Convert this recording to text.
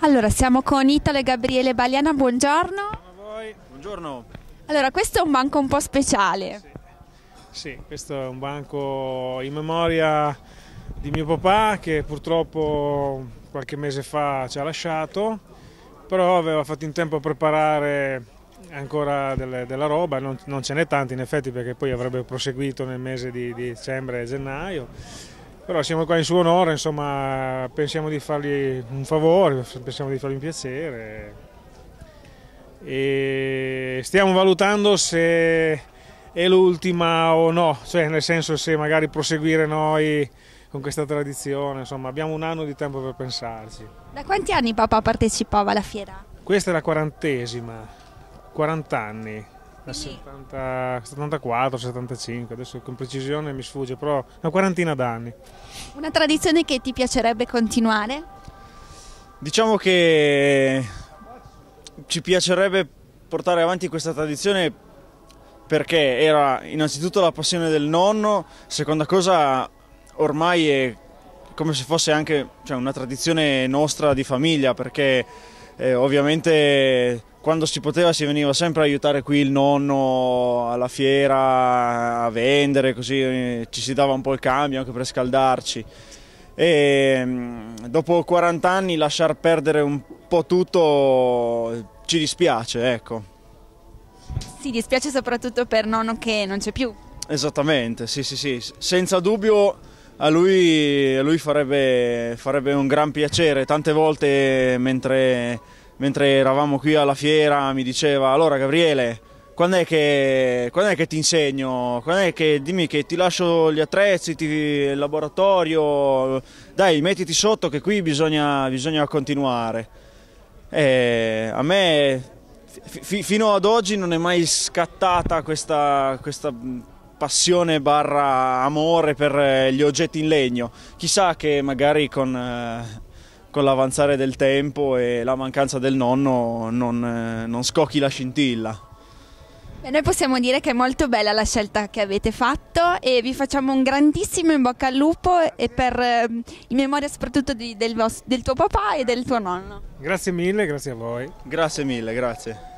Allora, siamo con Italo e Gabriele Baliana, buongiorno. A voi. Buongiorno. Allora, questo è un banco un po' speciale. Sì, questo è un banco in memoria di mio papà che purtroppo qualche mese fa ci ha lasciato, però aveva fatto in tempo a preparare ancora delle- della roba, non, non ce n'è tanti in effetti perché poi avrebbe proseguito nel mese di, di dicembre e gennaio, però siamo qua in suo onore, insomma pensiamo di fargli un favore, pensiamo di fargli un piacere e stiamo valutando se è l'ultima o no, cioè nel senso se magari proseguire noi con questa tradizione, insomma abbiamo un anno di tempo per pensarci. Da quanti anni papà partecipava alla fiera? Questa è la quarantesima, 40 anni, 70 74, 75, adesso con precisione mi sfugge, però una quarantina d'anni. Una tradizione che ti piacerebbe continuare? Diciamo che ci piacerebbe portare avanti questa tradizione perché era innanzitutto la passione del nonno, seconda cosa ormai è come se fosse anche cioè, una tradizione nostra di famiglia perché eh, ovviamente quando si poteva si veniva sempre a aiutare qui il nonno alla fiera a vendere così ci si dava un po' il cambio anche per scaldarci e mm, dopo 40 anni lasciar perdere un po' tutto ci dispiace, ecco. Si dispiace soprattutto per nonno che non c'è più. Esattamente, sì, sì, sì. Senza dubbio a lui, a lui farebbe, farebbe un gran piacere. Tante volte mentre, mentre eravamo qui alla fiera mi diceva allora Gabriele, quando è, che, quando è che ti insegno? Che dimmi che ti lascio gli attrezzi, ti- il laboratorio, dai mettiti sotto che qui bisogna, bisogna continuare. E a me fi- fi- fino ad oggi non è mai scattata questa, questa passione barra amore per eh, gli oggetti in legno. Chissà che magari con, eh, con l'avanzare del tempo e la mancanza del nonno non, eh, non scocchi la scintilla. Beh, noi possiamo dire che è molto bella la scelta che avete fatto e vi facciamo un grandissimo in bocca al lupo e per, eh, in memoria soprattutto di- del, vos- del tuo papà e del tuo nonno. Grazie mille, grazie a voi. Grazie mille, grazie.